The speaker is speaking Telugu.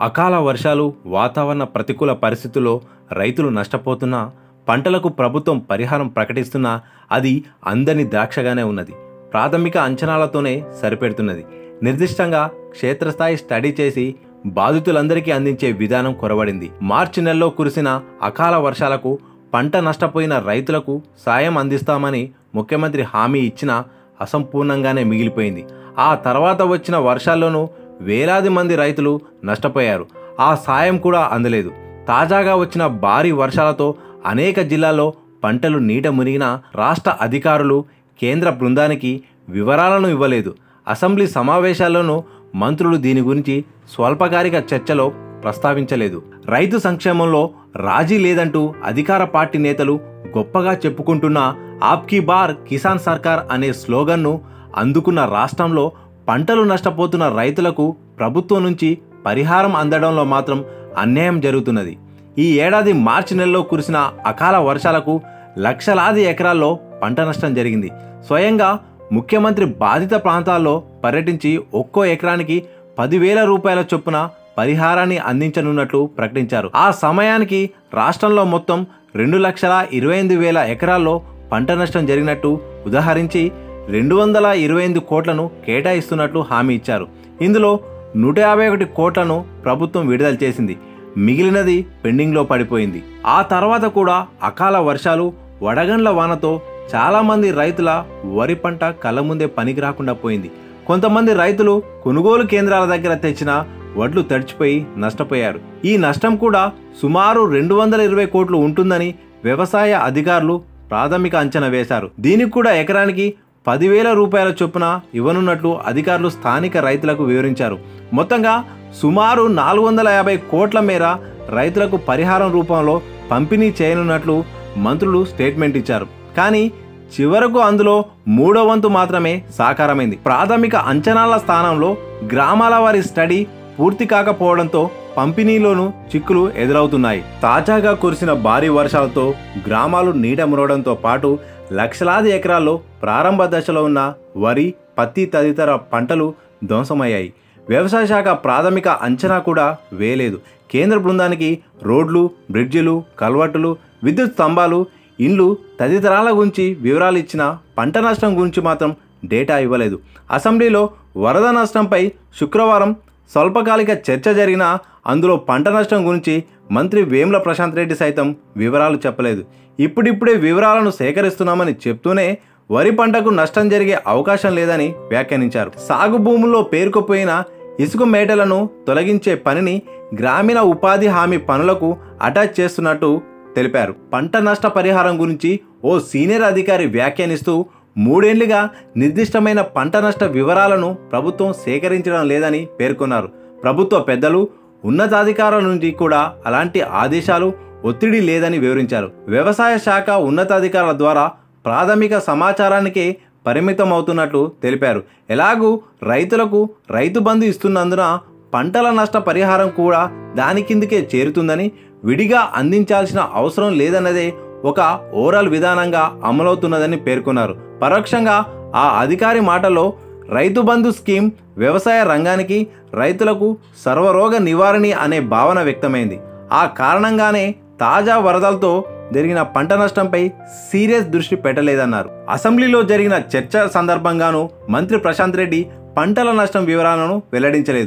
అకాల వర్షాలు వాతావరణ ప్రతికూల పరిస్థితుల్లో రైతులు నష్టపోతున్నా పంటలకు ప్రభుత్వం పరిహారం ప్రకటిస్తున్నా అది అందని ద్రాక్షగానే ఉన్నది. ప్రాథమిక అంచనాలతోనే సరిపెడుతున్నది. నిర్దిష్టంగా క్షేత్రస్థాయి స్టడీ చేసి బాధితులందరికీ అందించే విధానం కొరవడింది. మార్చి నెలలో కురిసిన అకాల వర్షాలకు పంట నష్టపోయిన రైతులకు సాయం అందిస్తామని ముఖ్యమంత్రి హామీ ఇచ్చినా అసంపూర్ణంగానే మిగిలిపోయింది. ఆ తర్వాత వచ్చిన వర్షాల్లోనూ వేలాది మంది రైతులు నష్టపోయారు. ఆ సాయం కూడా అందలేదు. తాజాగా వచ్చిన భారీ వర్షాలతో అనేక జిల్లాల్లో పంటలు నీట మునిగిన రాష్ట్ర అధికారులు కేంద్ర బృందానికి వివరాలను ఇవ్వలేదు. అసెంబ్లీ సమావేశాల్లోనూ మంత్రులు దీని గురించి స్వల్పకాలిక చర్చలో ప్రస్తావించలేదు. రైతు సంక్షేమంలో రాజీ లేదంటూ అధికార పార్టీ నేతలు గొప్పగా చెప్పుకుంటున్న ఆప్కీ బార్ కిసాన్ సర్కార్ అనే స్లోగన్ను అందుకున్న రాష్ట్రంలో పంటలు నష్టపోతున్న రైతులకు ప్రభుత్వం నుంచి పరిహారం అందడంలో మాత్రం అన్యాయం జరుగుతున్నది. ఈ ఏడాది మార్చి నెలలో కురిసిన అకాల వర్షాలకు లక్షలాది ఎకరాల్లో పంట నష్టం జరిగింది. స్వయంగా ముఖ్యమంత్రి బాధిత ప్రాంతాల్లో పర్యటించి ఒక్కో ఎకరానికి పదివేల రూపాయల చొప్పున పరిహారాన్ని అందించనున్నట్లు ప్రకటించారు. ఆ సమయానికి రాష్ట్రంలో మొత్తం రెండు లక్షల ఇరవై ఎనిమిది వేల ఎకరాల్లో పంట నష్టం జరిగినట్టు ఉదాహరించి రెండు వందల ఇరవై ఎనిమిది కోట్లను కేటాయిస్తున్నట్లు హామీ ఇచ్చారు. ఇందులో నూట యాభై ఒకటి కోట్లను ప్రభుత్వం విడుదల చేసింది. మిగిలినది పెండింగ్లో పడిపోయింది. ఆ తర్వాత కూడా అకాల వర్షాలు వడగండ్ల వానతో చాలామంది రైతుల వరి పంట కళ్ళ ముందే పనికి రాకుండా పోయింది. కొంతమంది రైతులు కొనుగోలు కేంద్రాల దగ్గర తెచ్చిన వడ్లు తడిచిపోయి నష్టపోయారు. ఈ నష్టం కూడా సుమారు రెండు వందల ఇరవై కోట్లు ఉంటుందని వ్యవసాయ అధికారులు ప్రాథమిక అంచనా వేశారు. దీనికి కూడా ఎకరానికి పదివేల రూపాయల చొప్పున ఇవ్వనున్నట్లు అధికారులు స్థానిక రైతులకు వివరించారు. మొత్తంగా సుమారు నాలుగు వందల యాభై కోట్ల మేర రైతులకు పరిహారం రూపంలో పంపిణీ చేయనున్నట్లు మంత్రులు స్టేట్మెంట్ ఇచ్చారు. కానీ చివరకు అందులో మూడో వంతు మాత్రమే సాకారమైంది. ప్రాథమిక అంచనాల స్థానంలో గ్రామాల వారి స్టడీ పూర్తి కాకపోవడంతో పంపిణీలోనూ చిక్కులు ఎదురవుతున్నాయి. తాజాగా కురిసిన భారీ వర్షాలతో గ్రామాలు నీట మురవడంతో పాటు లక్షలాది ఎకరాల్లో ప్రారంభ దశలో ఉన్న వరి పత్తి తదితర పంటలు ధ్వంసమయ్యాయి. వ్యవసాయ శాఖ ప్రాథమిక అంచనా కూడా వేయలేదు. కేంద్ర బృందానికి రోడ్లు బ్రిడ్జిలు కల్వర్టులు విద్యుత్ స్తంభాలు ఇండ్లు తదితరాల గురించి వివరాలు ఇచ్చిన పంట నష్టం గురించి మాత్రం డేటా ఇవ్వలేదు. అసెంబ్లీలో వరద నష్టంపై శుక్రవారం స్వల్పకాలిక చర్చ జరిగినా అందులో పంట నష్టం గురించి మంత్రి వేముల ప్రశాంత్ రెడ్డి సైతం వివరాలు చెప్పలేదు. ఇప్పుడిప్పుడే వివరాలను సేకరిస్తున్నామని చెప్తూనే వరి పంటకు నష్టం జరిగే అవకాశం లేదని వ్యాఖ్యానించారు. సాగు భూముల్లో పేరుకుపోయిన ఇసుక మేటలను తొలగించే పనిని గ్రామీణ ఉపాధి హామీ పనులకు అటాచ్ చేస్తున్నట్టు తెలిపారు. పంట నష్ట పరిహారం గురించి ఓ సీనియర్ అధికారి వ్యాఖ్యానిస్తూ మూడేళ్ళుగా నిర్దిష్టమైన పంట నష్ట వివరాలను ప్రభుత్వం సేకరించడం లేదని పేర్కొన్నారు. ప్రభుత్వ పెద్దలు ఉన్నతాధికారుల నుండి కూడా అలాంటి ఆదేశాలు ఒత్తిడి లేదని వివరించారు. వ్యవసాయ శాఖ ఉన్నతాధికారుల ద్వారా ప్రాథమిక సమాచారానికే పరిమితం అవుతున్నట్లు తెలిపారు. ఎలాగూ రైతులకు రైతు బంధు ఇస్తున్నందున పంటల నష్ట పరిహారం కూడా దాని కిందకే చేరుతుందని విడిగా అందించాల్సిన అవసరం లేదన్నదే ఒక ఓవరాల్ విధానంగా అమలవుతున్నదని పేర్కొన్నారు. పరోక్షంగా ఆ అధికారి మాటలో రైతు బంధు స్కీమ్ వ్యవసాయ రంగానికి రైతులకు సర్వరోగ నివారణి అనే భావన వ్యక్తమైంది. ఆ కారణంగానే తాజా వరదలతో జరిగిన పంట నష్టంపై సీరియస్ దృష్టి పెట్టలేదన్నారు. అసెంబ్లీలో జరిగిన చర్చ సందర్భంగానూ మంత్రి ప్రశాంత్ రెడ్డి పంటల నష్టం వివరాలను వెల్లడించలేదు.